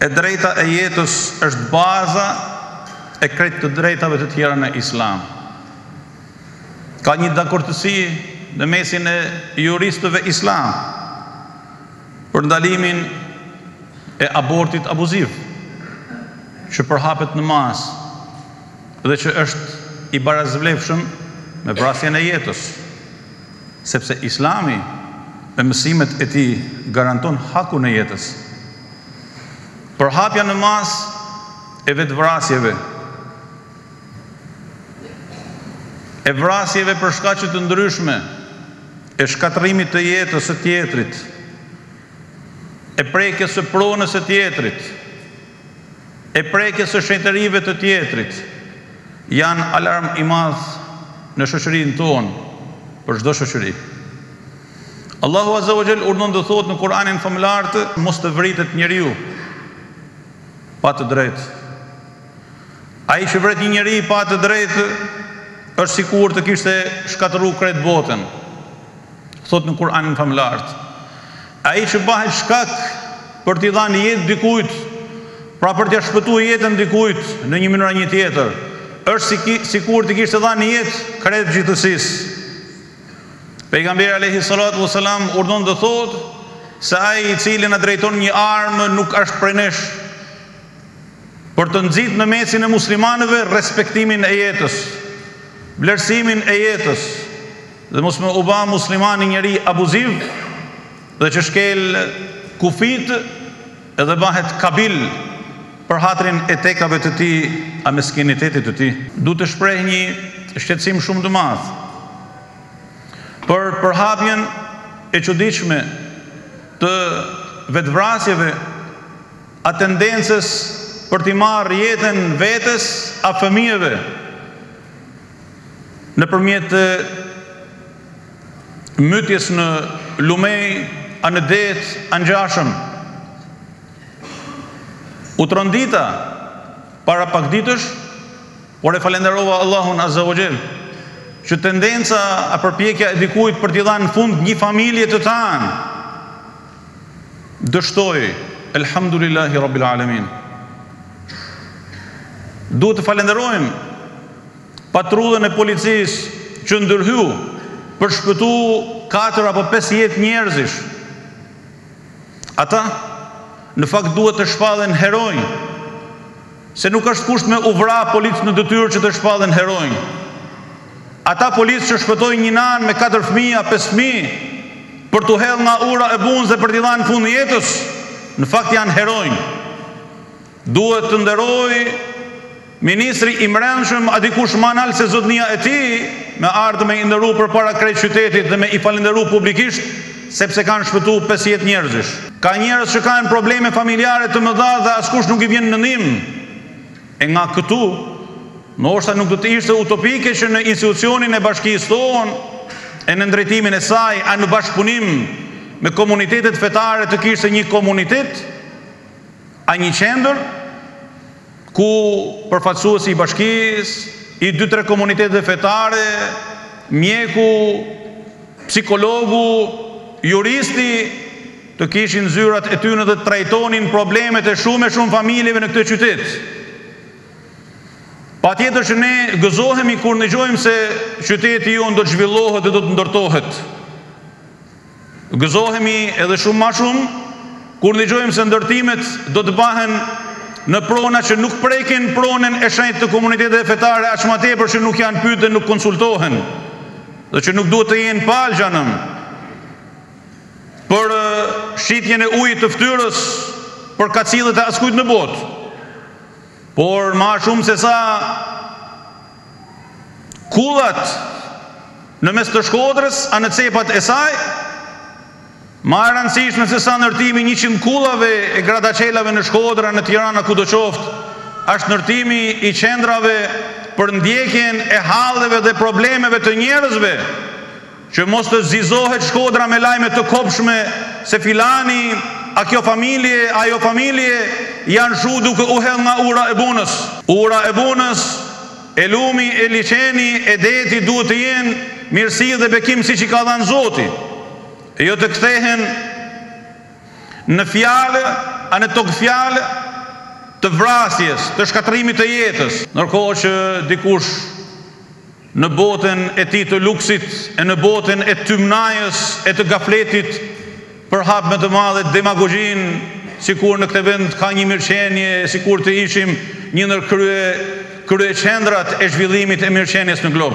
E drejta e jetës është baza e kret të drejtave të tjera në Islam. Ka një dakortësi në mesin e juristëve islam për ndalimin e abortit abuziv, që përhapet në masë dhe që është i barazvlefshëm me vrasjen e jetës, sepse Islami me mësimet e tij garanton hakun e jetës. Përhapja në masë e vetëvrasjeve, e vrasjeve për shkaqe të ndryshme, e shkatërrimit të jetës së tjetrit, e prekjes së pronës së tjetrit, e prekjes së shenjtërive të tjetrit, janë alarm i madh në shoqërinë tonë, për çdo shoqëri. Allahu Azza wa Jall urdhon dhe thotë në Kur'anin Famëlartë, mos të vritet njeriu pa të drejtë. Ai që vret një njeri pa të drejtë është sikur të kishte shkatërru kret botën. Thot në Kur'anin Famëlartë. Ai që bahet shkak për t'i dhanë jetë dikujt, pra për t'ia shpëtu jetën dikujt në një mënyrë a një tjetër, është sikur të kishte dhanë jetë kret gjithësisë. Pejgamberi alejhi salatu wa salam urdhon dhe thotë se ai i cili na drejton një armë nuk është prej nesh. Për të nxitë në mesin e muslimanëve respektimin e jetës, vlerësimin e jetës dhe mos me u ba muslimani njeri abuziv dhe që shkel kufijtë Edhe bahet kabil për hatrin e tekave të tij a meskinitetit të tij. Du të shpreh një shqetësim shumë të madh për përhapjen e çuditshme të vetëvrasjeve a tendencës për t'i marrë jetën vetes a fëmijëve. nëpërmjet mytjes në lumej a në det a ngjashëm. U trondita para pak ditësh, por e falenderova Allahun Azza wa Jell që tendenca a përpjekja e dikujt për t'i dhanë fund një familje të tanë, Dështoi, Elhamdulillahi Rabbil Alemin. Duhet të falenderojmë patrullën e policisë që ndërhyni për shpëtu 4 apo 5 jetë njerëzish. Ata në fakt duhet të shpallen heronj, se nuk është kusht me u vra policë në detyrë që të shpallen heronj. Ata policë që shpëtojnë një nanë me katër fëmijë a pesë fëmijë për t'u hedhë nga ura e Bunës dhe për t'i dhanë fund jetës, në fakt janë heronj. Duhet t'i nderojë Ministri i Mbrendshëm a dikush ma naltë se zotnia e tij, me ardhë me i nderu përpara krejt qytetit dhe me i falenderu publikisht sepse kanë shpëtu pesë jetë njerëzish. Ka njerëz që kanë probleme familjare të mëdha dhe askush nuk i vjen në ndihmë. E nga këtu, ndoshta nuk do të ishte utopike që në institucionin e bashkisë tonë e nën drejtimin e saj a në bashkëpunim me komunitetet fetare të kishte një komunitet a një qendër ku përfaqësuesi i bashkisë, i dy tre komuniteteve fetare, mjeku, psikologu, juristi, të kishin zyrat e tyne dhe të trajtonin problemet e shumë e shumë familjeve në këtë qytet. Patjetër që ne gëzohemi kur ndëgjojmë se qyteti jonë do të zhvillohet dhe do të ndërtohet. Gëzohemi edhe shumë ma shumë kur ndëgjojmë se ndërtimet do të bahen në prona që nuk prekin pronën e shenjtë të komuniteteve fetare aq ma tepër që nuk janë pytë dhe nuk konsultohen dhe që nuk duhet të jenë palë gjanëm. për shitjen e ujit të ftyrës për kacillet e askujt në botë. Por ma shumë se sa kullat në mes të Shkodrës a në cepat e saj, ma e rëndësishme se sa ndërtimi i 100 kullave e gradaçelave në Shkodër a në Tiranë a kudo qoftë, ashtë ndërtimi i qendrave për ndjekjen e halleve dhe problemeve të njerëzve. Që mos të zizohet Shkodra me lajme të kobshme se filani, a kjo familje, a ajo familje janë shu duke u hedh nga ura e Bunës. Ura e Bunës, e lumi, e liqeni, e deti duhet të jenë mirësi dhe bekim siç i ka dhanë Zoti, e jo të kthehen në fjalë a në togëfjalë të vrasjes, të shkatërrimit të jetës. Ndërkohë që dikush Në botën e tij të luksit e në botën e tymnajës e të gafletit përhap me të madhe demagogjinë, sikur në këtë vend ka një mirëqenie sikur të ishim një ndër krye kryeqendrat e zhvillimit e mirëqenies në glob.